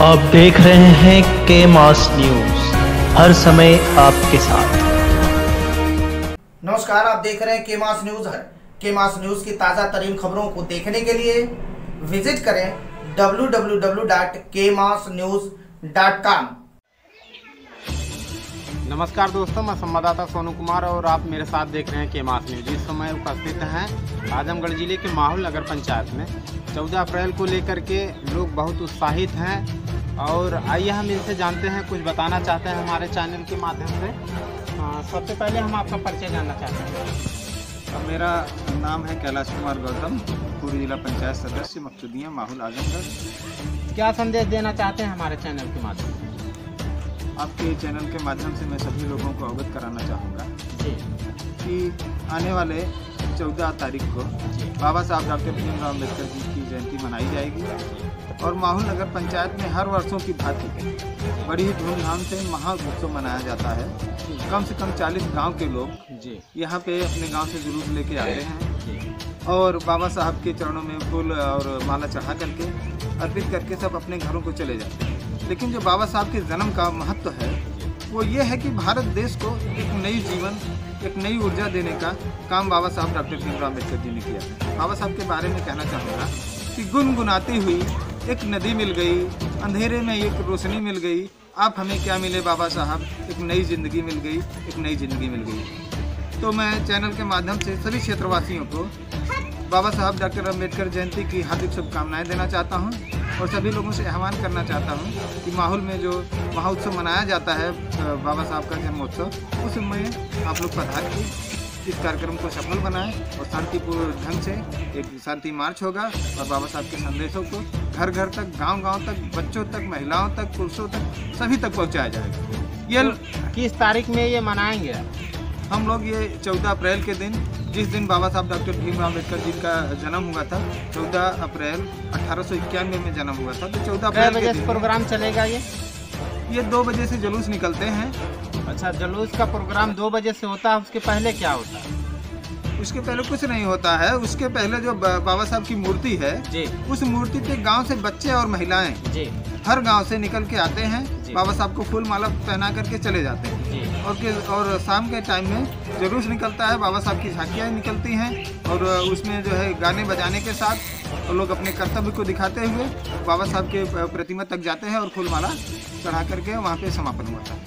आप देख रहे हैं के मास न्यूज़ हर समय आपके साथ। नमस्कार, आप देख रहे हैं के मास न्यूज़ के मास न्यूज़ की ताज़ा तरीन खबरों को देखने के लिए विज़िट करें www.kmasnews.com नमस्कार दोस्तों मैं संवाददाता सोनू कुमार और आप मेरे साथ देख रहे हैं के केमास न्यूज़ इस समय उपस्थित हैं आजमगढ़ ज़िले के माहौल नगर पंचायत में। 14 अप्रैल को लेकर के लोग बहुत उत्साहित हैं और आइए हम इनसे जानते हैं कुछ बताना चाहते हैं हमारे चैनल के माध्यम से। सबसे पहले हम आपका परिचय जानना चाहते हैं। अब मेरा नाम है कैलाश कुमार गौतम पूर्व जिला पंचायत सदस्य मकसूदिया माहौल आजमगढ़। क्या संदेश देना चाहते हैं हमारे चैनल के माध्यम से? आपके चैनल के माध्यम से मैं सभी लोगों को अवगत कराना चाहूँगा कि आने वाले चौदह तारीख को बाबा साहब डॉक्टर भीमराव अंबेडकर जी की जयंती मनाई जाएगी और माहौल नगर पंचायत में हर वर्षों की भांति बड़ी ही धूमधाम से महाउत्सव मनाया जाता है। कम से कम 40 गाँव के लोग यहाँ पे अपने गाँव से जुलूस लेके आते हैं और बाबा साहब के चरणों में फूल और माला चढ़ा करके अर्पित करके सब अपने घरों को चले जाते हैं। लेकिन जो बाबा साहब के जन्म का महत्व है, वो ये है कि भारत देश को एक नई जीवन, एक नई ऊर्जा देने का काम बाबा साहब डॉक्टर भीमराव अंबेडकर जी ने किया। बाबा साहब के बारे में कहना चाहूँगा कि गुनगुनाती हुई एक नदी मिल गई, अंधेरे में एक रोशनी मिल गई, आप हमें क्या मिले बाबा साहब? एक नई ज़िंदगी मिल गई, एक नई ज़िंदगी मिल गई। तो मैं चैनल के माध्यम से सभी क्षेत्रवासियों को बाबा साहब डॉक्टर अंबेडकर जयंती की हार्दिक शुभकामनाएँ देना चाहता हूँ और सभी लोगों से आह्वान करना चाहता हूँ कि माहौल में जो महाउत्सव मनाया जाता है बाबा साहब का जन्मोत्सव उसमें आप लोग पधार के इस कार्यक्रम को सफल बनाएँ और शांतिपूर्ण ढंग से एक शांति मार्च होगा और बाबा साहब के संदेशों को घर घर तक गाँव गाँव तक बच्चों तक महिलाओं तक पुरुषों तक सभी तक पहुँचाया जाएगा। ये किस तारीख में ये मनाएँगे हम लोग ये 14 अप्रैल के दिन जिस दिन बाबा साहब डॉक्टर भीमराव अंबेडकर जी का जन्म हुआ था 14 अप्रैल अठारह सौ इक्यानवे में जन्म हुआ था तो चौदह अप्रैल बजे से प्रोग्राम चलेगा ये? ये दो बजे से जुलूस निकलते हैं। अच्छा जुलूस का प्रोग्राम दो बजे से होता है उसके पहले क्या होता है? उसके पहले कुछ नहीं होता है। उसके पहले जो बाबा साहब की मूर्ति है जी। उस मूर्ति पे गाँव से बच्चे और महिलाएँ हर गाँव से निकल के आते हैं। बाबा साहब को फूल माला पहना करके चले जाते हैं। और के और शाम के टाइम में जुलूस निकलता है। बाबा साहब की झांकियाँ निकलती हैं और उसमें जो है गाने बजाने के साथ लोग अपने कर्तव्य को दिखाते हुए बाबा साहब के प्रतिमा तक जाते हैं और फूल माला चढ़ा करके वहाँ पे समापन हुआ था।